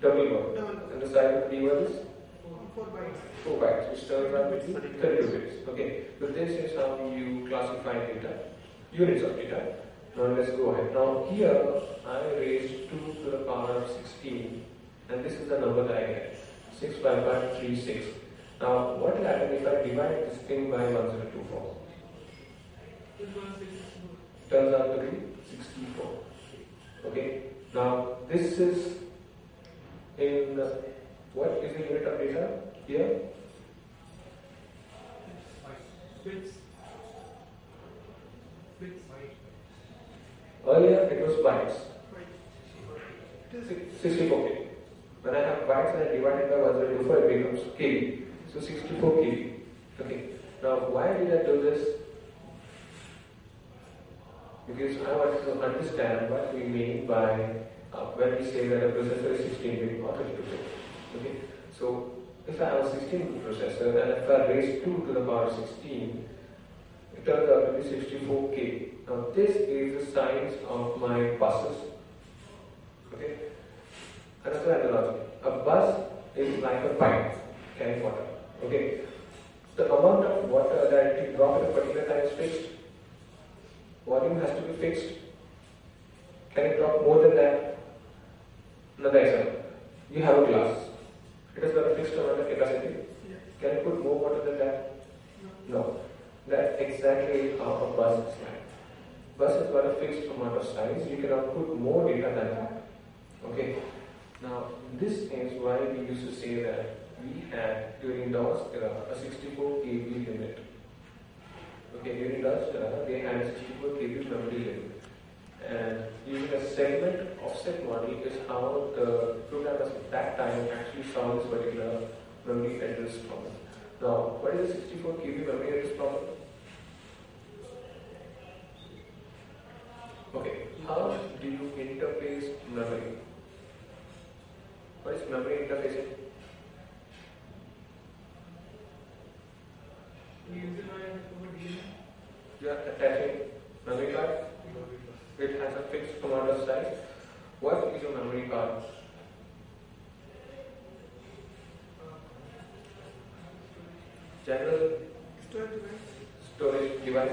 double. Double. And the size of the word is Four bytes. 4 bytes, which turns out to be 32 bits. Okay, so this is how you classify data, units of data. Now let's go ahead. Now here I raised 2 to the power of 16 and this is the number that I get 65536. Now what will happen if I divide this thing by 1024? Turns out to be 64. Okay, now this is in uh, what is the unit of data here? Earlier it was bytes, It is 64k. When I have bytes and I divide it by 1024, it becomes KB. So 64 KB. Okay. Now why did I do this? Because I want to understand what we mean by uh, when we say that a processor is 16 bit or 32 bit. Okay. So if I have a 16 bit processor and if I raise 2 to the power of 16, it turns out to be 64k. Now this is the size of my buses. Okay. Another analogy. A bus is like a pipe carrying water. Okay. The amount of water that you drop at a particular time is fixed. Volume has to be fixed. Can it drop more than that? Another example. You have a glass. It has got a fixed amount of capacity. Yeah. Can it put more water than that? No. That's exactly how a bus is like. Bus has got a fixed amount of size. You cannot put more data than that. Okay. Now, this is why we used to say that we had during DOS era a 64 KB limit. Okay, during DOS era they had a 64 KB memory limit. And using a segment offset model is how the programmers at that time actually solved this particular memory address problem. Now, what is a 64 KB memory address problem? Okay, how do you interface memory? What is memory interfacing? We use it over DNA. You are attaching memory card. It has a fixed amount of size. What is a memory card? General Storage device. storage device,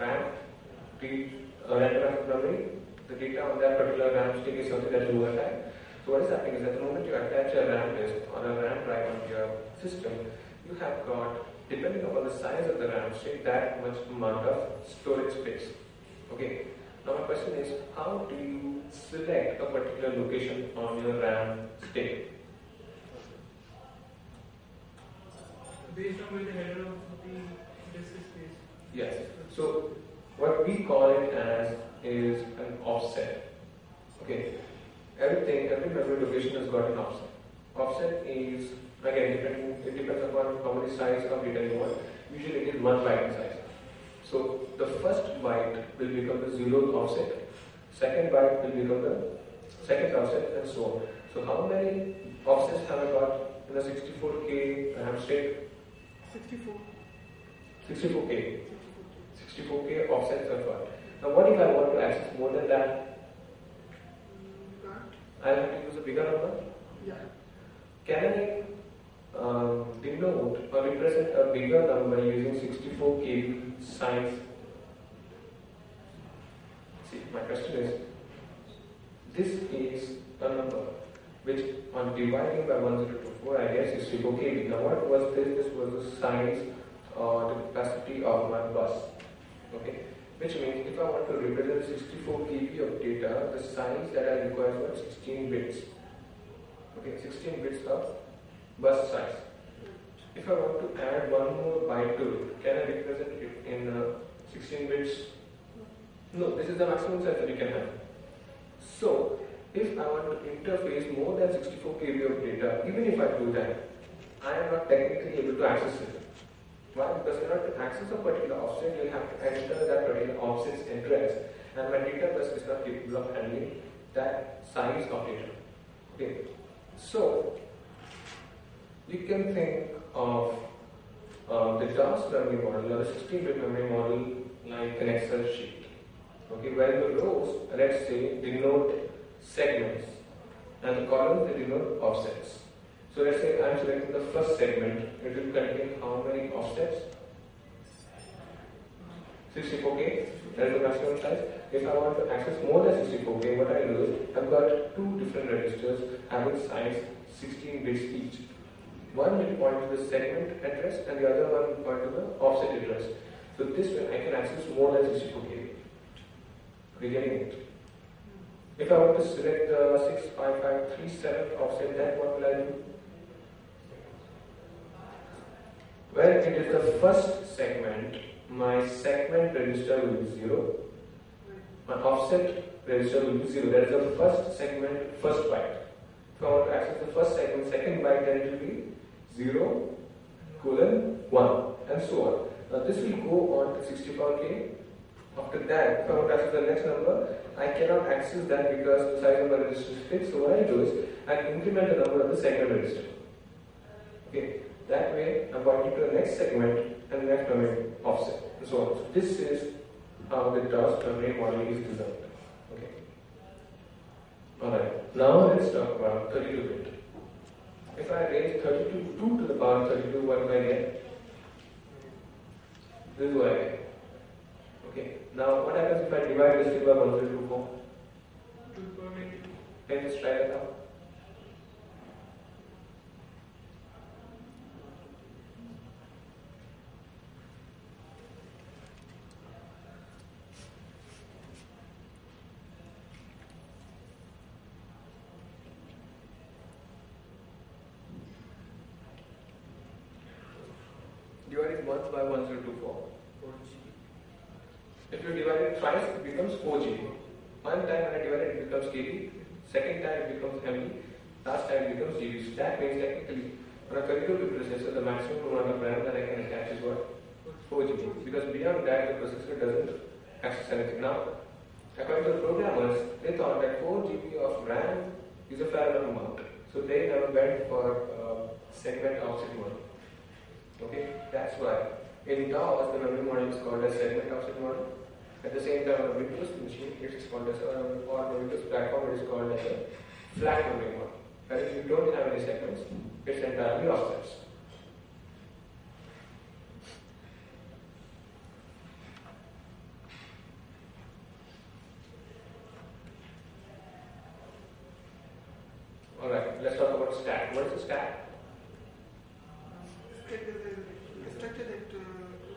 RAM, read uh, random memory. The data on that particular RAM stick is something that you attach. So what is happening is that the moment you attach a RAM disk or a RAM drive onto your system, you have got, depending upon the size of the RAM stick, that much amount of storage space. Okay. Now my question is, how do you select a particular location on your RAM stick? Based on where the header of the disk is placed. Yes. So what we call it as is an offset. Okay. Everything, every memory location has got an offset. Offset is again depending it depends upon how many size of data you want. Usually it is one byte size. So the first byte will become the zeroth offset, second byte will become the second offset and so on. So how many offsets have I got in the 64K RAM stick? 64. 64K. 64K offsets are got. Now what if I want to access more than that? You can't? I have to use a bigger number? Yeah. Can I denote or represent a bigger number using 64 KB size? See, my question is, this is a number which on dividing by 1024 I guess is 64 KB. Now what was this? This was the size or the capacity of my bus. Okay? Which means if I want to represent 64 KB of data, the size that I require what? 16 bits. Okay, 16 bits of bus size. If I want to add one more byte to it, can I represent it in uh, 16 bits? No, this is the maximum size that we can have. So, if I want to interface more than 64 KB of data, even if I do that, I am not technically able to access it. Why? Because in order to access a particular offset, you have to enter that particular offset's address, and my data bus is not capable of handling that size of data. Okay, so you can think of uh, the DOS memory model or the 16-bit memory model like an Excel sheet. Okay, where the rows, let's say, denote segments. and the columns they denote offsets. So let's say I'm selecting the first segment, it will contain how many offsets? 64k, that is the maximum size. If I want to access more than 64k, what I do is I've got two different registers having size 16 bits each. One will point to the segment address and the other one will point to the offset address. So this way I can access more than 64k. Are you getting it? If I want to select the 65537 offset, then what will I do? Well, it is the first segment, my segment register will be 0. My offset register will be 0. That is the first segment, first byte. If I want to access the first segment, second byte, then it will be 0, colon, 1, and so on. Now this will go on to 64k. After that, if I want to access the next number, I cannot access that because the size of the register is fixed. So what I do is I increment the number of the second register. Okay. That way, I'm pointing to the next segment and the next memory offset, and so on. So this is how the DOS memory model is designed. Okay. Alright, now let's talk about 32-bit. If I raise 32, 2 to the power of 32, what do I get? This is what I get. Okay, now what happens if I divide this by 1024? 2 power negative. Can you just try that out? Divide it once by 1024. If you divide it twice, it becomes 4G. One time when I divide it, it becomes KB. Second time it becomes MB. Last time it becomes GB. So that means technically, on a 32-bit processor, the maximum amount of RAM that I can attach is what? 4 GB. Because beyond that, the processor doesn't access anything. Now, according to the programmers, they thought that 4 GB of RAM is a fair amount. So they never went for uh, segment offset model. Okay, that's why in DOS the memory model is called as segment offset model. At the same time, on a Windows machine, it is called as, uh, or a Windows platform, it is called as a flat memory model. But if you don't have any segments, it's entirely offsets. Alright, let's talk about stack. What is a? Stack is a structure that uh,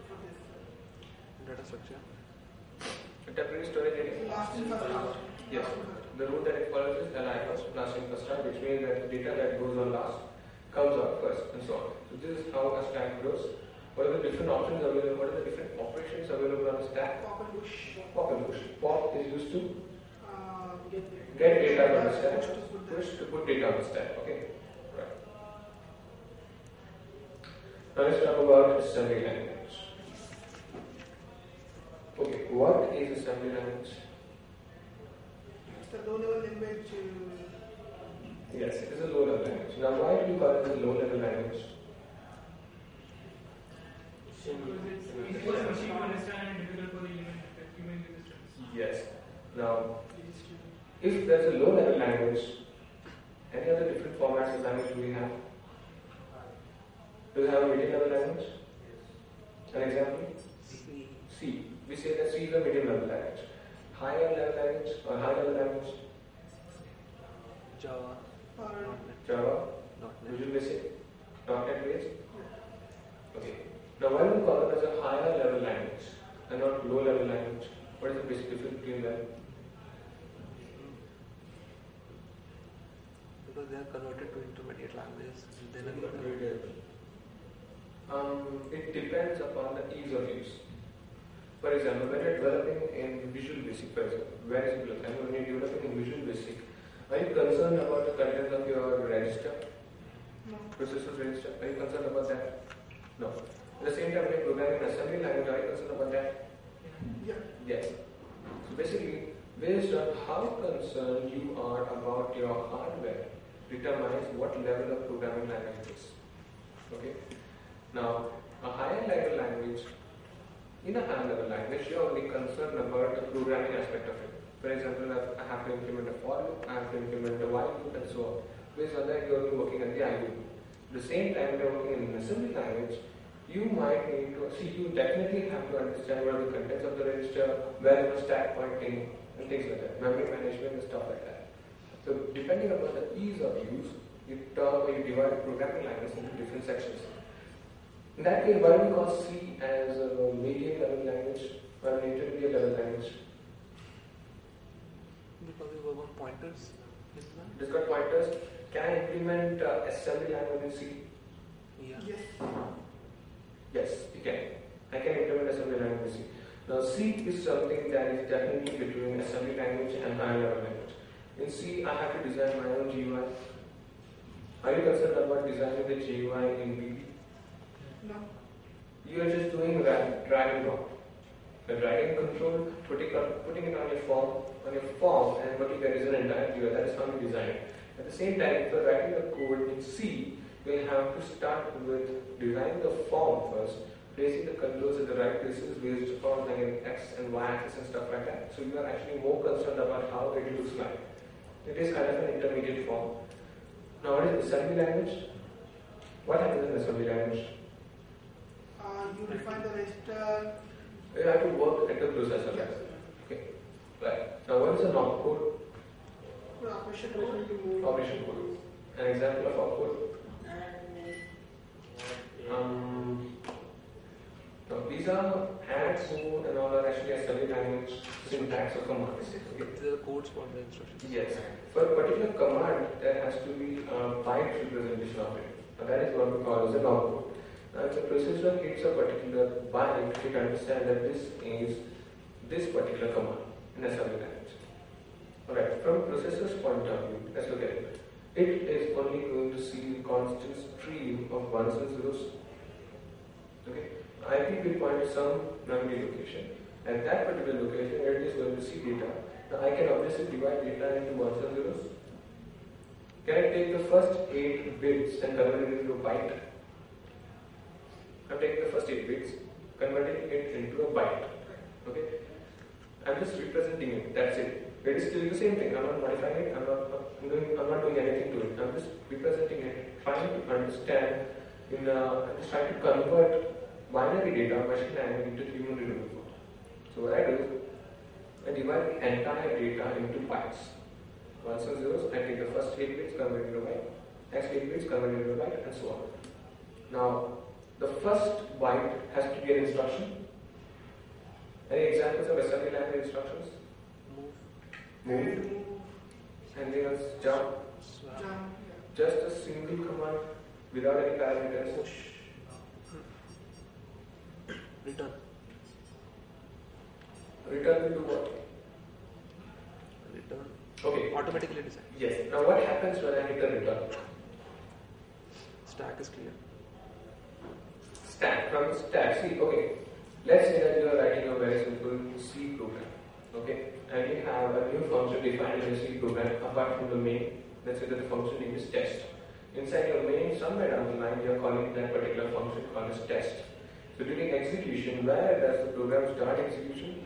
for this. data structure. A temporary storage area? Last in first out. Yes. The rule that it follows is LI first, last in first out, which means that the data that goes on last comes out first, and so on. So this is how a stack grows. What are the different options available? What are the different operations available on a stack? Pop and push. Pop and push. Pop is used to Uh, get, get data from the stack. Push to put Push to put data on the stack. Okay. Right. Now let's talk about assembly language. Okay, what is assembly language? It's a low level language. Uh, Yes, it is a low level language. Now, why do you call it a low level language? Because it's easy for the machine to understand and difficult for the human, human. Yes. Now, if there's a low level language, any other different formats of language do we have? Do we have a medium level language? Yes. An example? C. C. We say that C is a medium level language. Higher level language or high level language? Java. Java. Visual Basic, .NET based. Okay. Now, why do we call it as a higher level language and not low level language? What is the basic difference between them? Because they are converted to intermediate languages. Then again, Um, it depends upon the ease of use. For example, when you're developing in Visual Basic, for example, very simple example, when you're developing in Visual Basic, are you concerned about the content of your register, no. processor register? Are you concerned about that? No. At the same time, when you're programming in assembly language, are you concerned about that? Yeah. Yes. So basically, based on how concerned you are about your hardware, determines what level of programming language it is. Okay. Now, a higher level language, in a higher level language, you're only concerned about the programming aspect of it. For example, I I have to implement a for loop, I have to implement a while loop, and so on. Based on that, you are working at the IO. At the same time, you're working in an assembly language, you might need to see. You definitely have to understand what are the contents of the register, where is the stack pointing, and things like that. Memory management and stuff like that. So depending upon the ease of use, you or you divide programming language into different sections. In that case, why do we call C as a medium level language or an intermediate level language? Because we work on pointers. Is that? It has got pointers. Can I implement uh, assembly language in C? Yeah. Yes. Yes, you can. I can implement assembly language in C. Now C is something that is definitely between assembly language and higher level language. In C, I have to design my own GUI. Are you concerned about designing the GUI in VB? No. You are just doing drag, drag and drop. You're dragging control, putting, it- putting it on your form, on your form, and what you get is an entire GUI. That is how you design it. At the same time, you're writing the code in C, you'll have to start with designing the form first, placing the controls in the right places based upon like an X and Y axis and stuff like that. So you are actually more concerned about how it looks like. It is kind of an intermediate form. Now, what is assembly language? What happens in assembly language? Uh, you define the register. You have to work at the processor Yes. level. Okay. Right. Now, what is an opcode? The operation code. Operation code. An example of opcode. Um, now these are add, move, and all are actually assembly language syntax or commands. Okay. The codes for the instructions. Yes. For a particular command, there has to be a byte representation of it. Now, that is what we call as an opcode. Now, if the processor hits a particular byte, it understands that this is this particular command in assembly language. Alright, from processor's point of view, let's look at it. It is only going to see a constant stream of ones and zeros. Okay, IP will point to some memory location. At that particular location, it is going to see data. Now, I can obviously divide data into ones and zeros. Can I take the first 8 bits and convert it into a byte? I'm taking the first 8 bits, converting it into a byte. Okay? I'm just representing it, that's it. It is still the same thing. I'm not modifying it, I'm not, I'm doing, I'm not doing anything to it. I'm just representing it, trying to understand, in, uh, I'm just trying to convert binary data, machine language into human readable code. So what I do I divide the entire data into bytes. Ones and zeros, I take the first 8 bits, convert it a byte. Next 8 bits, convert it into a byte, and so on. Now, the first byte has to be an instruction. Any examples of assembly language instructions? Move. Move. Add, move, Anything else? Jump. Jump. Just a single command without any parameters. Push. Return. Return will do what? Return. Okay. Automatically design. Yes. Now what happens when I hit a return? Stack is clear. Stack from stack. See, okay. Let's say that you are writing a very simple C program. Okay. And you have a new function defined in the C program apart from the main. Let's say that the function name is test. Inside your main, somewhere down the line, you are calling that particular function called as test. So during execution, where does the program start execution?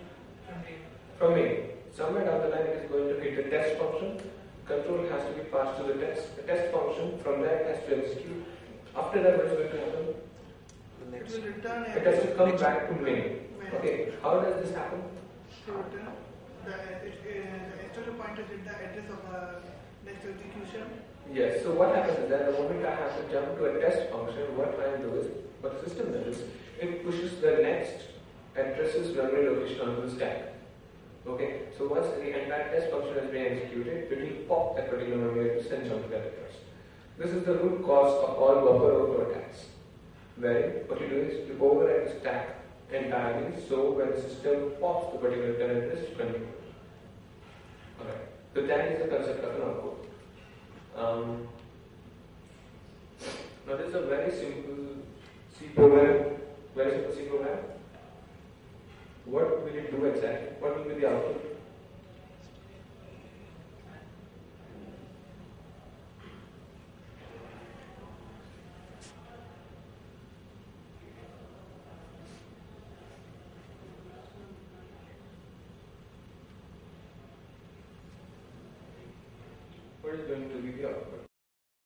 From main. Somewhere down the line, it is going to hit the test function. Control has to be passed to the test. The test function, from there, has to execute. After that, what is going to happen? It will return It has to come back to main. Okay, how does this happen? to return the, uh, pointer is the address of the next execution. Yes, so what happens is that the moment I have to jump to a test function, what I do is, what the system does, it pushes the next addresses memory location onto the stack. Okay, so once the entire test function has been executed, it will pop that particular memory and jump to that address. This is the root cause of all buffer overflow attacks. Where what you do is you override the stack entirely, so when the system pops the particular return address, you continue. Alright, so that is the concept of an opcode. Um, now this is a very simple C program, very simple C program. What will it do exactly? What will be the output?